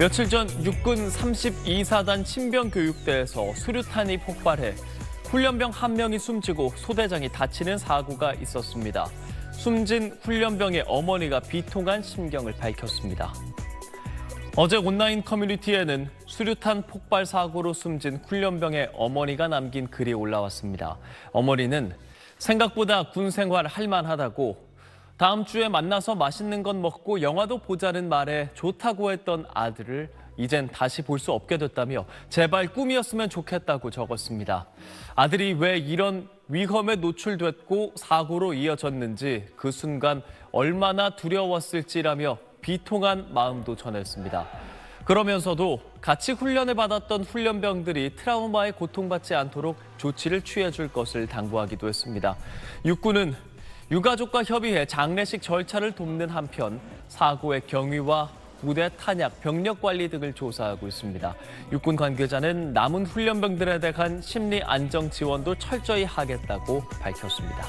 며칠 전 육군 32사단 신병교육대에서 수류탄이 폭발해 훈련병 한 명이 숨지고 소대장이 다치는 사고가 있었습니다. 숨진 훈련병의 어머니가 비통한 심경을 밝혔습니다. 어제 온라인 커뮤니티에는 수류탄 폭발 사고로 숨진 훈련병의 어머니가 남긴 글이 올라왔습니다. 어머니는 생각보다 군 생활 할만하다고 다음 주에 만나서 맛있는 건 먹고 영화도 보자는 말에 좋다고 했던 아들을 이젠 다시 볼 수 없게 됐다며 제발 꿈이었으면 좋겠다고 적었습니다. 아들이 왜 이런 위험에 노출됐고 사고로 이어졌는지 그 순간 얼마나 두려웠을지라며 비통한 마음도 전했습니다. 그러면서도 같이 훈련을 받았던 훈련병들이 트라우마에 고통받지 않도록 조치를 취해줄 것을 당부하기도 했습니다. 육군은 유가족과 협의해 장례식 절차를 돕는 한편 사고의 경위와 부대 탄약, 병력 관리 등을 조사하고 있습니다. 육군 관계자는 남은 훈련병들에 대한 심리 안정 지원도 철저히 하겠다고 밝혔습니다.